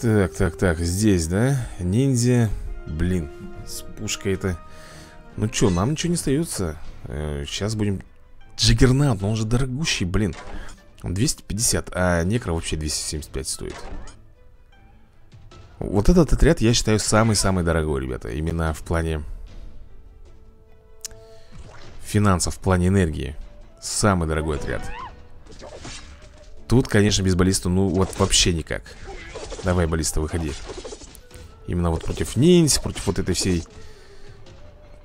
Так, так, так, здесь, да? Ниндзя. Блин, с пушкой это. Ну что, нам ничего не остается э, Сейчас будем. Джиггернаут, но он же дорогущий, блин. 250, а некро вообще 275 стоит Вот этот отряд я считаю самый-самый дорогой, ребята Именно в плане финансов, в плане энергии. Самый дорогой отряд. Тут, конечно, без баллиста, ну вот вообще никак. Давай, баллиста, выходи. Именно вот против ниндзя, против вот этой всей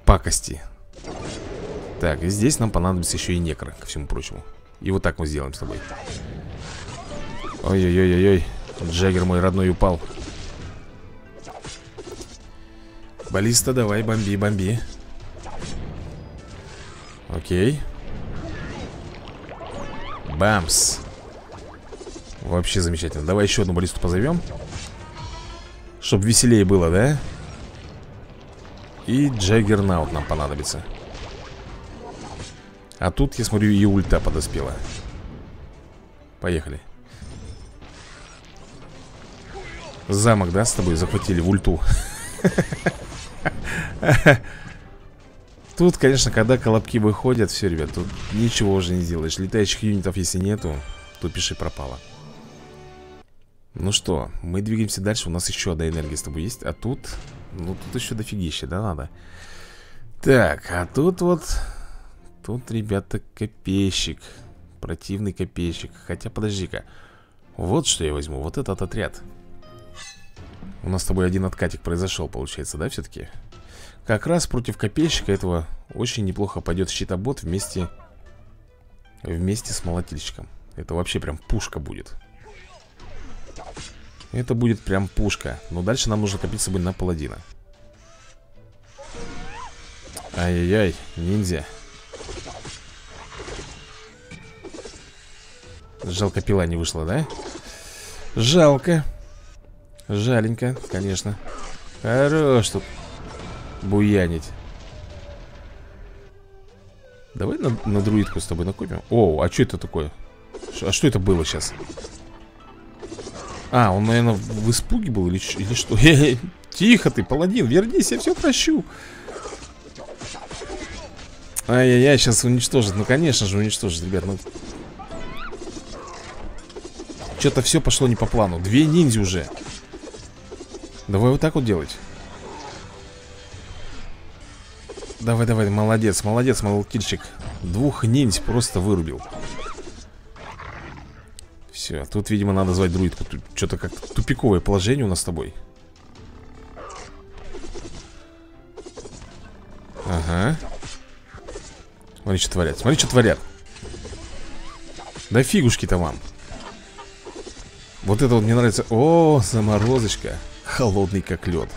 пакости. Так, и здесь нам понадобится еще и некро, ко всему прочему. И вот так мы сделаем с тобой. Ой-ой-ой-ой-ой. Джаггер мой родной упал Баллиста, давай, бомби, бомби. Окей. Бамс. Вообще замечательно. Давай еще одну баллисту позовем. Чтобы веселее было, да? И Джаггернаут нам понадобится. А тут, я смотрю, и ульта подоспела. Поехали. Замок, да, с тобой захватили в ульту Тут, конечно, когда колобки выходят, все, ребят, тут ничего уже не сделаешь. Летающих юнитов, если нету, то пиши пропало. Ну что, мы двигаемся дальше. У нас еще одна энергия с тобой есть. А тут, ну тут еще дофигища, да, надо. Так, а тут вот, тут, ребята, копейщик. Противный копейщик. Хотя, подожди-ка. Вот что я возьму, вот этот отряд. У нас с тобой один откатик произошел, получается, да, все-таки? Как раз против копейщика этого очень неплохо пойдет щитобот вместе Вместе с молотильщиком. Это вообще прям пушка будет. Это будет прям пушка. Но дальше нам нужно копить с собой на паладина. Ай-яй-яй, ниндзя. Жалко пила не вышла, да? Жалко Жаленько, конечно. Хорош тут буянить. Давай на, на друидку с тобой накопим. О, а что это такое? Ш, а что это было сейчас? А, он, наверное, в испуге был или, или что? Тихо ты, паладин, вернись, я все прощу. Ай-яй-яй, сейчас уничтожит Ну, конечно же, уничтожит, ребят ну... Что-то все пошло не по плану. Две ниндзя уже Давай вот так вот делать Давай, давай, молодец, молодец, молотильщик Двух ниндзь просто вырубил. Все, тут, видимо, надо звать друидку. Что-то как-то тупиковое положение у нас с тобой. Ага. Смотри, что творят, смотри, что творят. Да фигушки-то вам. Вот это вот мне нравится. О, заморозочка Холодный как лед.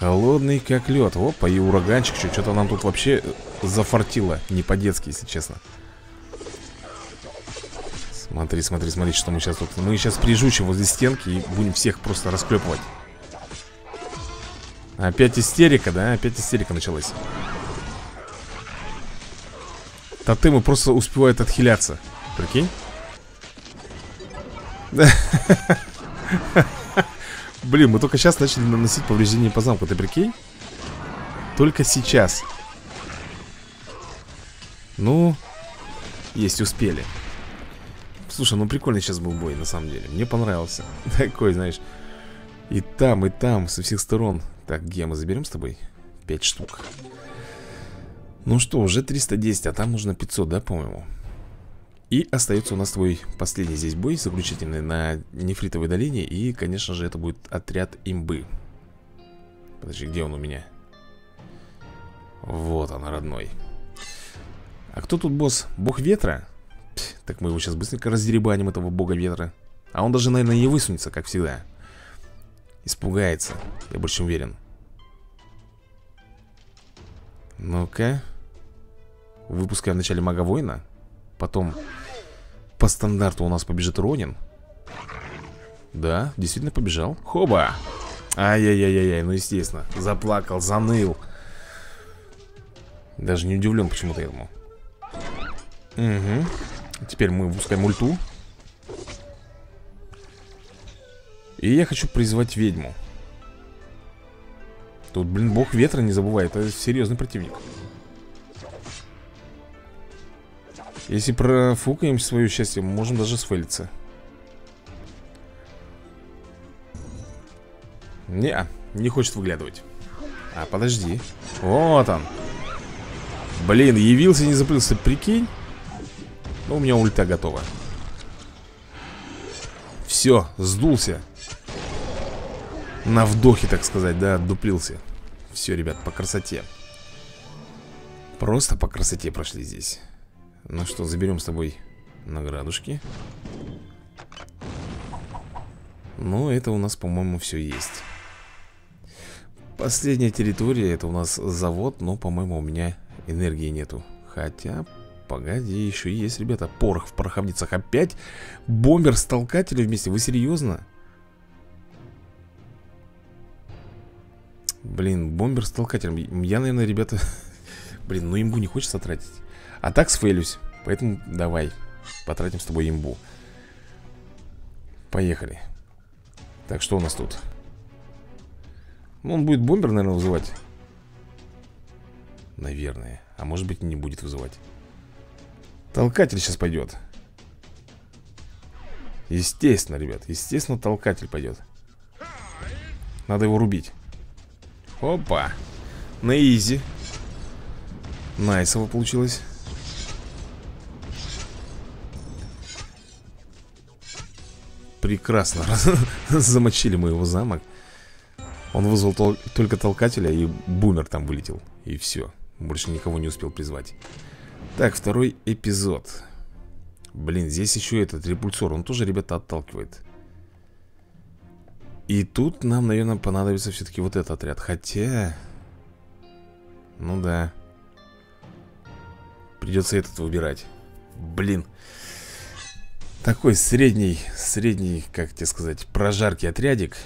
Холодный как лед. Опа, и ураганчик Что-то нам тут вообще зафартило. Не по-детски, если честно. Смотри, смотри, смотри, что мы сейчас тут. Мы сейчас прижучим возле стенки И будем всех просто расклепывать Опять истерика, да? Опять истерика началась. Тотемы просто успевают отхиляться. Прикинь? Блин, мы только сейчас начали наносить повреждения по замку, ты прикинь? Только сейчас Ну, есть, успели Слушай, ну прикольный сейчас был бой, на самом деле Мне понравился Такой, знаешь И там, и там, со всех сторон Так, гемы заберем с тобой? Пять штук Ну что, уже 310, а там нужно 500, да, по-моему? И остается у нас твой последний здесь бой, заключительный на нефритовой долине. И, конечно же, это будет отряд имбы. Подожди, где он у меня? Вот он, родной. А кто тут босс? Бог ветра? Пх, так мы его сейчас быстренько раздеребаним, этого бога ветра. А он даже, наверное, не высунется, как всегда. Испугается, я больше уверен. Ну-ка. Выпускаем вначале мага-воина Потом по стандарту у нас побежит Ронин. Да, действительно побежал. Хоба! Ай-яй-яй-яй, ну естественно Заплакал, заныл. Даже не удивлен почему-то этому Угу Теперь мы выпускаем ульту. И я хочу призвать ведьму. Тут, блин, бог ветра не забывай Это серьезный противник Если профукаем свое счастье, мы можем даже свалиться. Не, не хочет выглядывать. А, подожди. Вот он. Блин, явился, не заплылся, прикинь. Ну, у меня ульта готова. Все, сдулся. На вдохе, так сказать, да, дуплился. Все, ребят, по красоте. Просто по красоте прошли здесь. Ну что, заберем с тобой наградушки. Ну, это у нас, по-моему, все есть. Последняя территория, это у нас завод Но, по-моему, у меня энергии нету. Хотя, погоди, еще есть, ребята. Порох в пороховницах Опять. Бомбер с толкателем вместе. Вы серьезно? Блин, бомбер с толкателем. Я, наверное, ребята Блин, ну имбу не хочется тратить А так сфейлюсь. Поэтому давай Потратим с тобой имбу. Поехали. Так, что у нас тут? Ну, он будет бомбер, наверное, вызывать. Наверное. А может быть не будет вызывать. Толкатель сейчас пойдет. Естественно, ребят Естественно, толкатель пойдет. Надо его рубить. Опа. На изи. Найсово получилось Прекрасно Замочили мы его замок. Он вызвал тол только толкателя И бумер там вылетел. И все Больше никого не успел призвать. Так, второй эпизод. Блин, здесь еще этот репульсор Он тоже, ребята, отталкивает. И тут нам, наверное, понадобится все-таки вот этот отряд. Хотя... Ну да. Придется этот выбирать. Блин Такой средний, средний, как тебе сказать, прожаркий отрядик.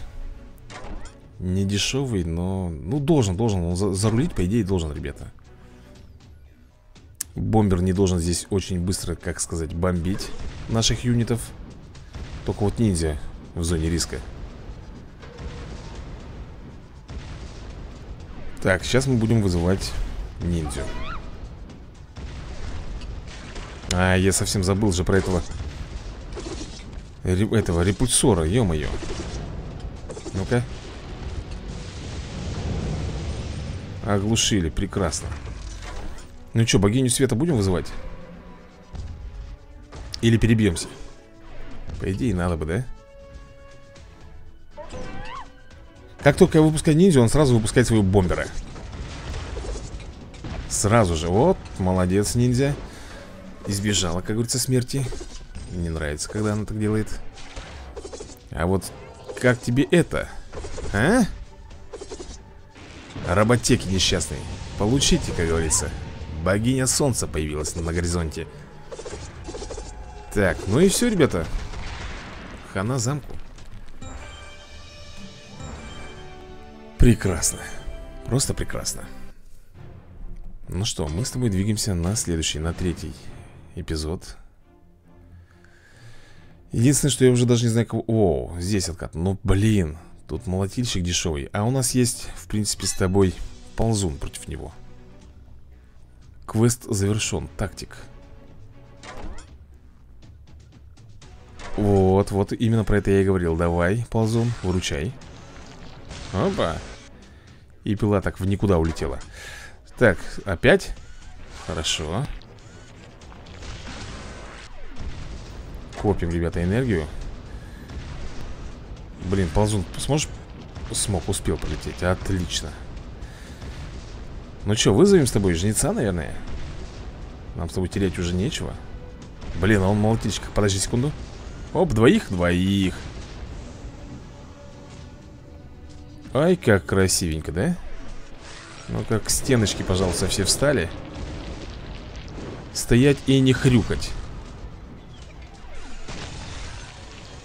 Не дешевый, но... Ну, должен, должен Он за, зарулить, по идее, должен, ребята. Бомбер не должен здесь очень быстро, как сказать, бомбить наших юнитов. Только вот ниндзя в зоне риска. Так, сейчас мы будем вызывать ниндзю. А, я совсем забыл же про этого Этого репульсора, ё-моё. Ну-ка. Оглушили, прекрасно. Ну что, богиню света будем вызывать? Или перебьемся? По идее, надо бы, да? Как только я выпускаю ниндзю, он сразу выпускает своего бомбера. Сразу же, вот, молодец ниндзя. Избежала, как говорится, смерти Не нравится, когда она так делает. А вот как тебе это? А? Роботеки несчастные Получите, как говорится. Богиня солнца появилась на горизонте. Так, ну и все, ребята. Хана замку. Прекрасно. Просто прекрасно. Ну что, мы с тобой двигаемся на следующий, на третий эпизод Единственное, что я уже даже не знаю кого... О, здесь откат Ну, блин, тут молотильщик дешевый. А у нас есть, в принципе, с тобой ползун против него. Квест завершен, тактик. Вот, вот, именно про это я и говорил. Давай, ползун, выручай. Опа. И пила так в никуда улетела. Так, опять? Хорошо Копим, ребята, энергию Блин, ползун, сможешь? Смог, успел полететь, отлично Ну что, вызовем с тобой жнеца, наверное? Нам с тобой терять уже нечего Блин, а он молотильщик, подожди секунду Оп, двоих? Двоих Ай, как красивенько, да? Ну как стеночки, пожалуйста, все встали Стоять и не хрюкать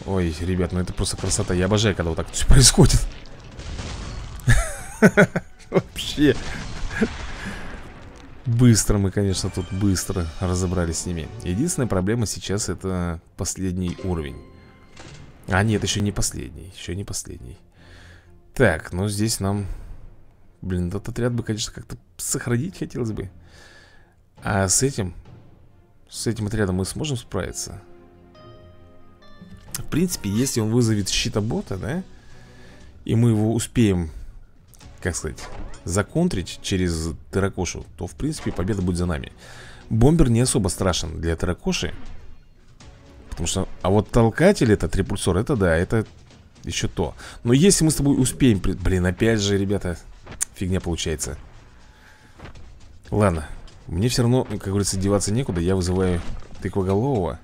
Ой, ребят, ну это просто красота. Я обожаю, когда вот так все происходит. Вообще. Быстро мы, конечно, тут быстро разобрались с ними. Единственная проблема сейчас это последний уровень. А нет, еще не последний Еще не последний. Так, ну здесь нам Блин, этот отряд бы, конечно, как-то сохранить хотелось бы. А с этим С этим отрядом мы сможем справиться? В принципе, если он вызовет щитобота, да И мы его успеем, как сказать, законтрить через Терракошу То, в принципе, победа будет за нами. Бомбер не особо страшен для Терракоши Потому что, а вот толкатель это трипульсор, это да, это еще то. Но если мы с тобой успеем, блин, опять же, ребята, фигня получается. Ладно, мне все равно, как говорится, деваться некуда Я вызываю тыквоголового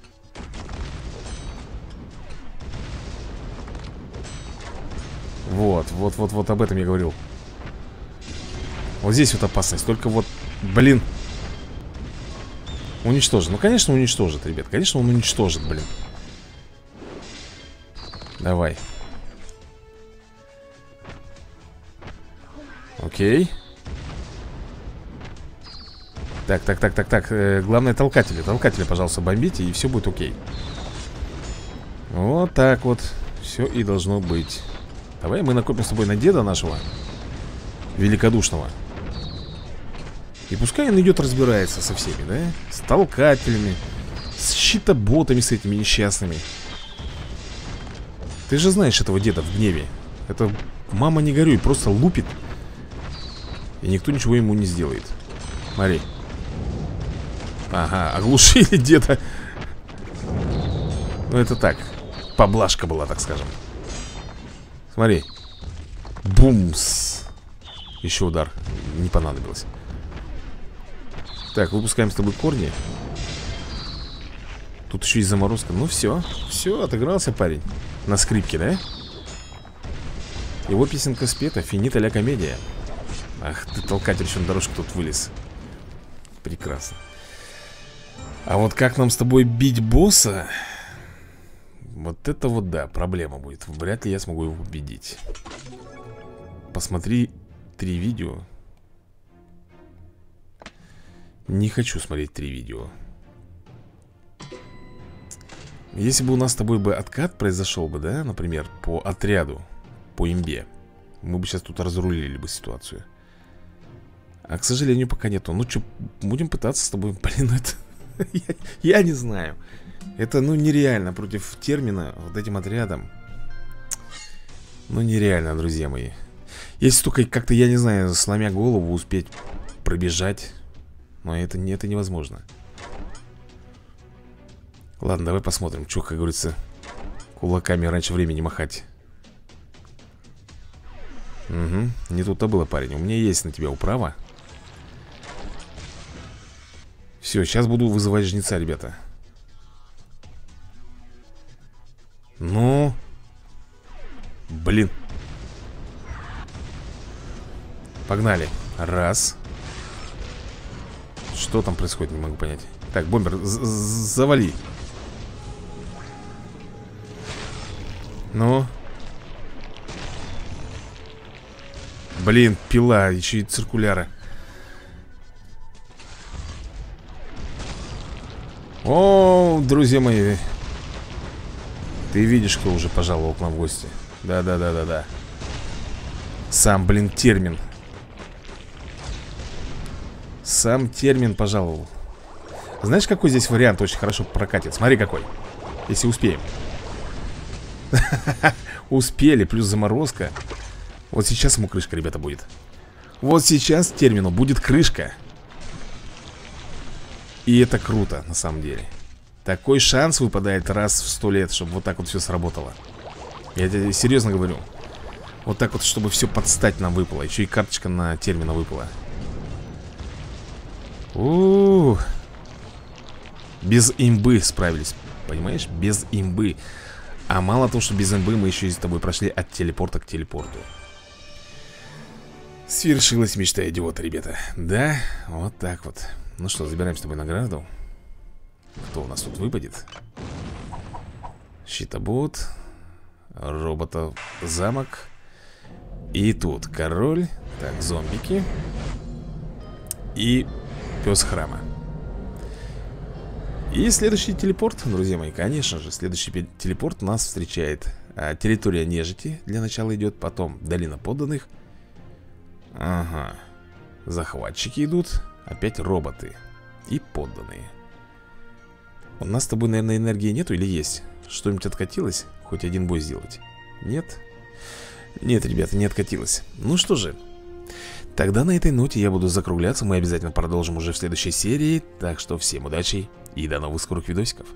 Вот, вот, вот, вот об этом я говорил. Вот здесь вот опасность Только вот, блин. Уничтожит Ну, конечно, уничтожит, ребят Конечно, он уничтожит, блин. Давай. Окей. Так, так, так, так, так э, Главное толкатели. Толкатели, пожалуйста, бомбите И все будет окей. Вот так вот Все и должно быть Давай мы накопим с тобой на деда нашего Великодушного. И пускай он идет разбирается со всеми, да? С толкателями С щитоботами с этими несчастными. Ты же знаешь этого деда в гневе. Это мама не горюй, просто лупит И никто ничего ему не сделает. Смотри. Ага, оглушили деда. Ну это так. Поблажка была, так скажем Смотри. Бумс. Еще удар. Не понадобилось. Так, выпускаем с тобой корни. Тут еще и заморозка. Ну все, все, отыгрался парень. На скрипке, да? Его песенка спета Финита ля комедия Ах ты толкатель, еще на дорожку тут вылез. Прекрасно. А вот как нам с тобой бить босса вот это вот да, проблема будет. Вряд ли я смогу его победить. Посмотри три видео. Не хочу смотреть три видео. Если бы у нас с тобой бы откат произошел бы, да, например, по отряду По имбе Мы бы сейчас тут разрулили бы ситуацию. А, к сожалению, пока нету. Ну что, будем пытаться с тобой Блин, это... я, я не знаю это, ну, нереально против термина вот этим отрядом. Ну, нереально, друзья мои. Если только как-то, я не знаю, сломя голову успеть пробежать. Но это, это невозможно. Ладно, давай посмотрим, что, как говорится, кулаками раньше времени махать. Угу, не тут-то было, парень. У меня есть на тебя управа. Все, сейчас буду вызывать жнеца, ребята. Ну? Блин. Погнали. Раз. Что там происходит, не могу понять. Так, бомбер, завали. Ну? Блин, пила, еще и циркуляра О, друзья мои ты видишь, кто уже пожаловал к нам в гости? Да-да-да-да-да. Сам, блин, термин. Сам термин пожаловал. Знаешь, какой здесь вариант очень хорошо прокатит? Смотри какой. Если успеем. Успели, плюс заморозка. Вот сейчас ему крышка, ребята, будет. Вот сейчас термину будет крышка. И это круто, на самом деле такой шанс выпадает раз в сто лет, чтобы вот так вот все сработало. Я тебе серьезно говорю. Вот так вот, чтобы все подстать нам выпало. Еще и карточка на термина выпала. У, -у, -у. Без имбы справились. Понимаешь? Без имбы. А мало того, что без имбы мы еще и с тобой прошли от телепорта к телепорту. Свершилась мечта идиота, ребята. Да, вот так вот. Ну что, забираем с тобой награду. Кто у нас тут выпадет? Щитобот Робота замок И тут король Так, зомбики. И пес храма. И следующий телепорт, друзья мои Конечно же, следующий телепорт нас встречает. А, Территория нежити для начала идет Потом долина подданных. Ага. Захватчики идут Опять роботы И подданные у нас с тобой, наверное, энергии нету или есть? Что-нибудь откатилось? Хоть один бой сделать? Нет? Нет, ребята, не откатилось Ну что же Тогда на этой ноте я буду закругляться Мы обязательно продолжим уже в следующей серии Так что всем удачи и до новых скорых видосиков